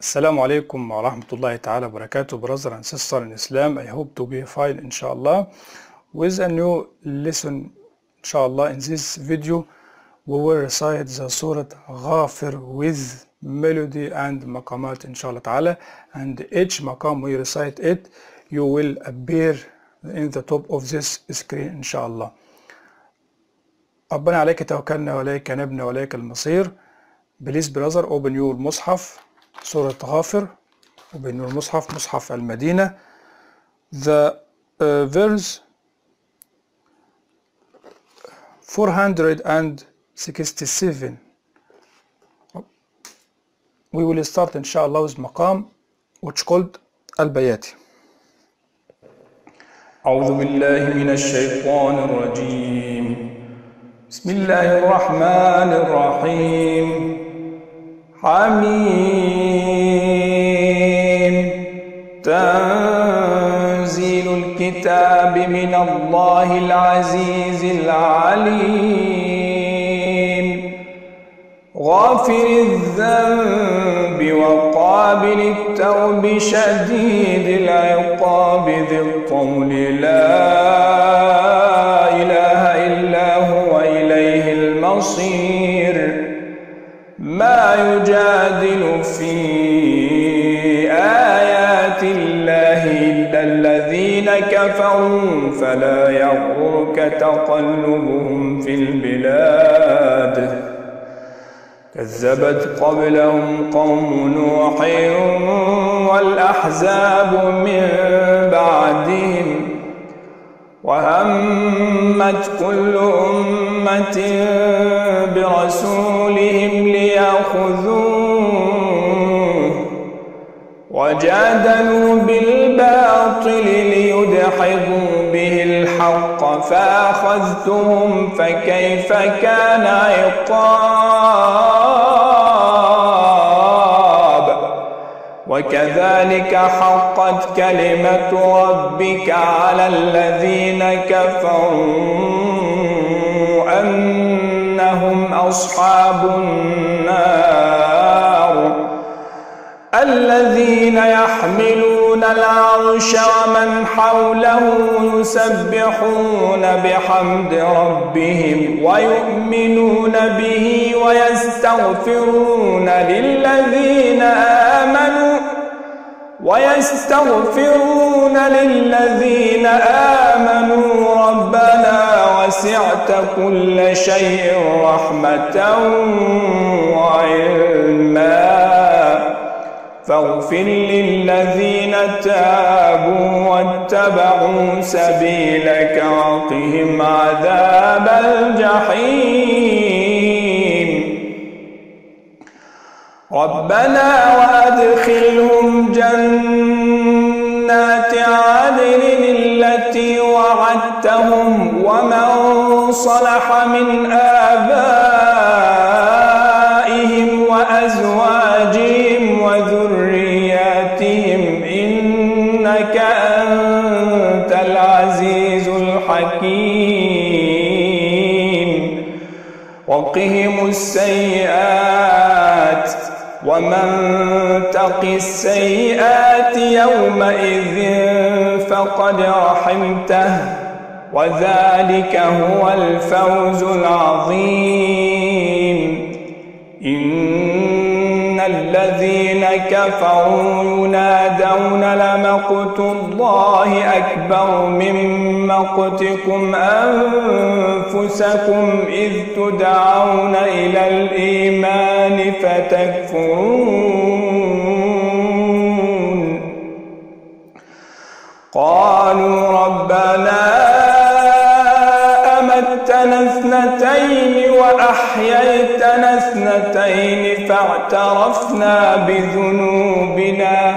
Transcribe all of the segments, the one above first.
Alaikum wa rahmatullahi ta'ala wa barakatuh, brother and sister in Islam. I hope to be fine, inshallah. With a new lesson, inshallah, in this video, we will recite the Surah Ghafir with melody and maqamat, inshallah ta'ala. And each maqam we recite it, you will appear in the top of this screen, inshallah. ربنا عليك توكلنا وإليك نبنا وإليك المصير. Please, brother, open your مصحف سورة غافر open your مصحف المدينة. The uh, verse 467 we will start inshallah with مقام which called البياتي أعوذ بالله من الشيطان الرجيم. بسم الله الرحمن الرحيم. حميم. الكتاب من الله العزيز العليم. غافر الذنب وقابل التوب شديد العقاب ذي الطول لا كفروا فلا يغرك تقلبهم في البلاد. كذبت قبلهم قوم نوح والأحزاب من بعدهم وهمت كل أمة برسولهم ليأخذوه وجادلوا بالباطل الحق فأخذتهم فكيف كان عقاب؟ وكذلك حقت كلمة ربك على الذين كفروا أنهم أصحاب النار الذين يحملون العرش ومن حوله يسبحون بحمد ربهم ويؤمنون به ويستغفرون للذين آمنوا ويستغفرون للذين آمنوا ربنا وسعت كل شيء رحمة وعلما فاغفر للذين تابوا واتبعوا سبيلك وقهم عذاب الجحيم. ربنا وأدخلهم جنات عدن التي وعدتهم ومن صلح من آبائهم العزيز الحكيم. وقهم السيئات ومن تق السيئات يومئذ فقد رحمته. وذلك هو الفوز العظيم. الذين كفروا ينادون لمقت الله أكبر من مقتكم أنفسكم إذ تدعون إلى الإيمان فتكفرون. قالوا اثنتين وأحييتنا اثنتين فاعترفنا بذنوبنا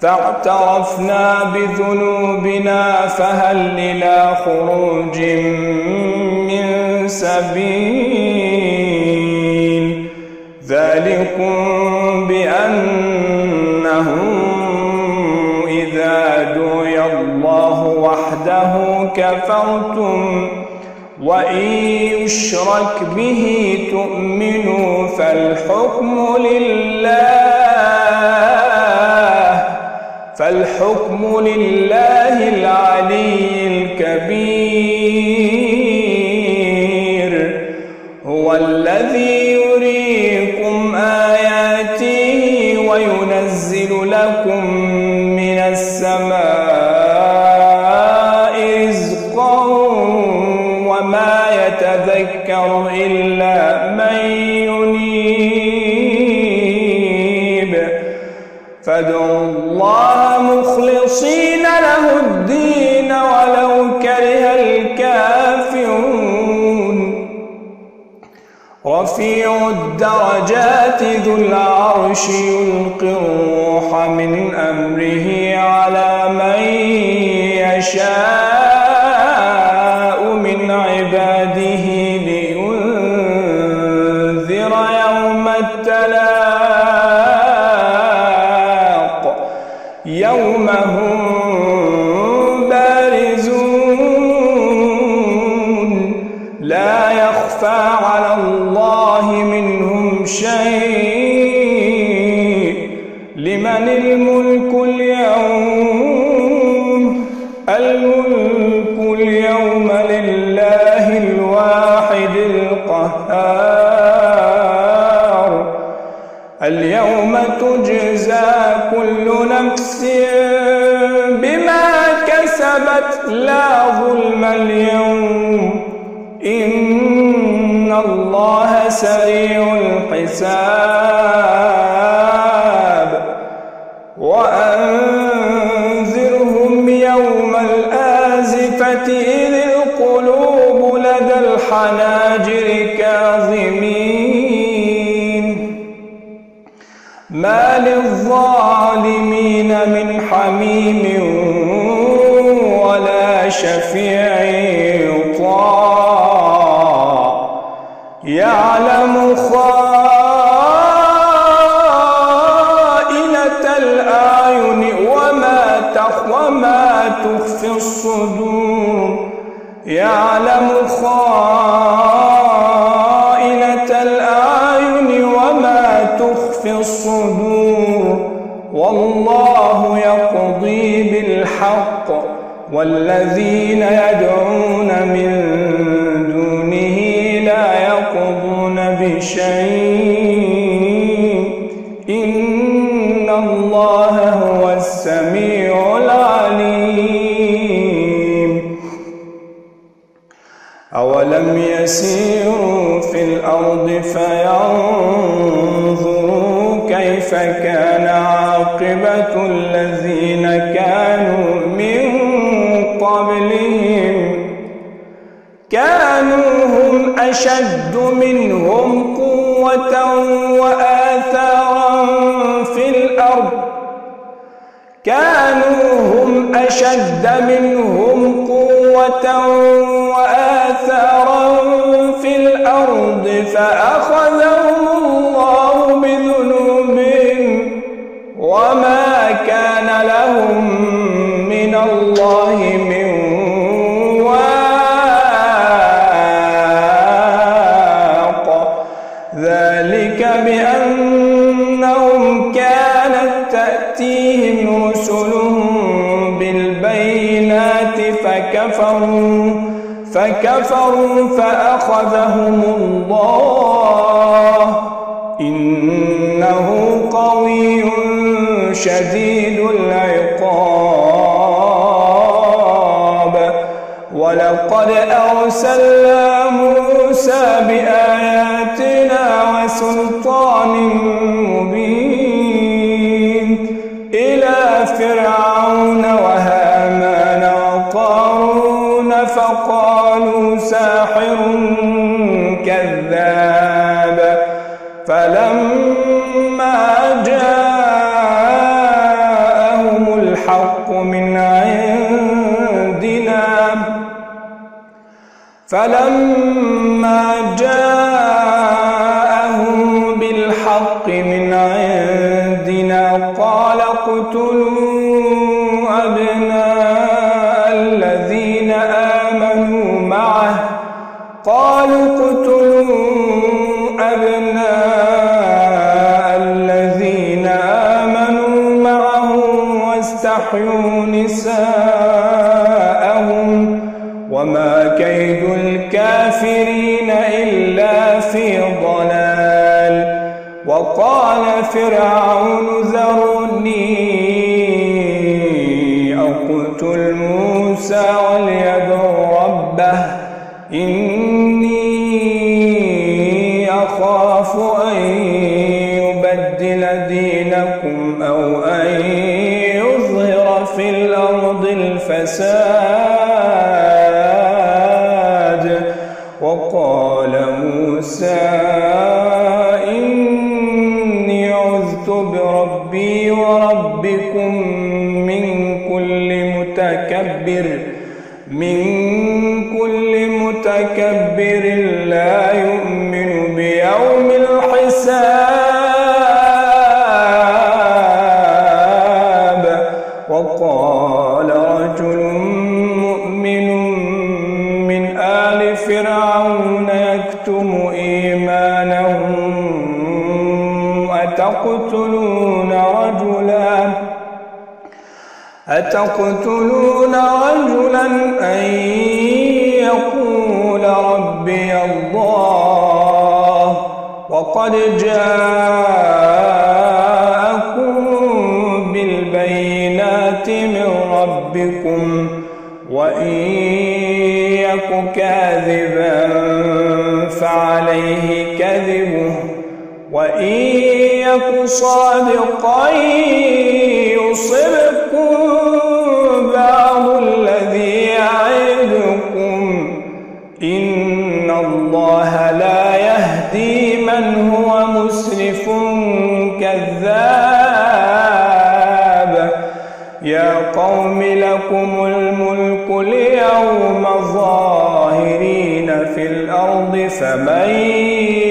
فاعترفنا بذنوبنا فهل إلى خروج من سبيل؟ ذلكم بأنه إذا دعي الله وحده كفرتم وإن يشرك به تؤمنوا فالحكم لله فالحكم لله العلي الكبير. يتذكر إلا من ينيب. فادعوا الله مخلصين له الدين ولو كره الكافرون. رفيع الدرجات ذو العرش يلقي الروح من أمره على لمن الملك اليوم؟ الملك اليوم لله الواحد القهار. اليوم تجزى كل نفس بما كسبت لا ظلم اليوم. إن الله سريع الحساب. الحناجر كاظمين. ما للظالمين من حميم ولا شفيع يطاع. يعلم والذين يدعون من دونه لا يقضون بشيء. إن الله هو السميع العليم. أولم يسيروا في الأرض فينظروا كيف كان عاقبة الذين أشد منهم قوة وآثارا في الأرض. كانوا هم أشد منهم قوة وآثارا في الأرض فأخذهم شديد العقاب. ولقد أرسلنا موسى بآياتنا وسلطان فلما الكافرين إلا في ضلال. وقال فرعون ذرني بربي وربكم من كل متكبر من كل متكبر لا يؤمن بيوم الحساب. وقال رجل مؤمن من آل فرعون يكتم إيمانه أتقتلون رجلا؟ أتقتلون رجلا أن يقول ربي الله وقد جاءكم بالبينات من ربكم وإن يك كاذبا فعليه كذبه وإن يك صادقا يصبكم بعض الذي يعدكم إن الله لا يهدي من هو مسرف كذاب. يا قوم لكم الملك اليوم ظاهرين في الأرض فمن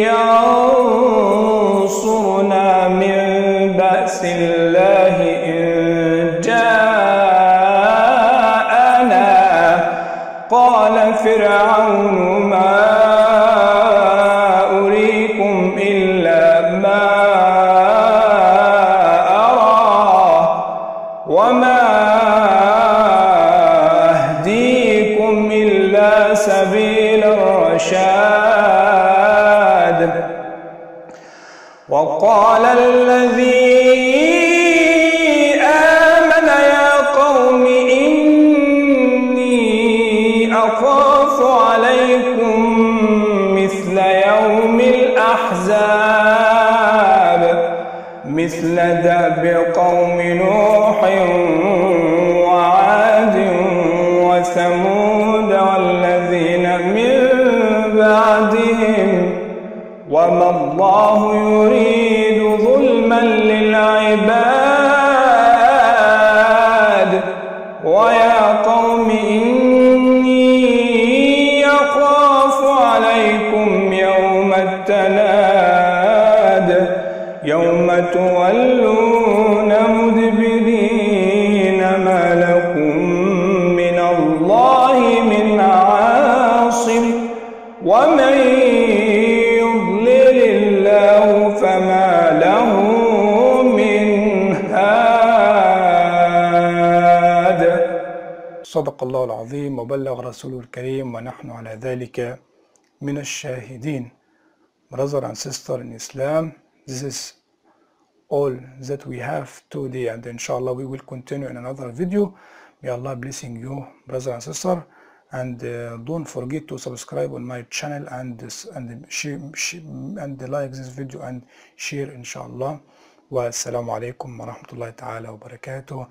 مثل دأب قوم نوح وعاد وثمود والذين من بعدهم وما الله يريد ظلما للعباد ويا قوم إني أخاف عليكم يوم التناد صدق الله العظيم وبلغ رسوله الكريم ونحن على ذلك من الشاهدين Brother and sister in Islam this is all that we have today and inshallah we will continue in another video may Allah blessing you brother and sister and uh, don't forget to subscribe on my channel and this, and share, and like this video and share inshallah والسلام عليكم ورحمة الله تعالى وبركاته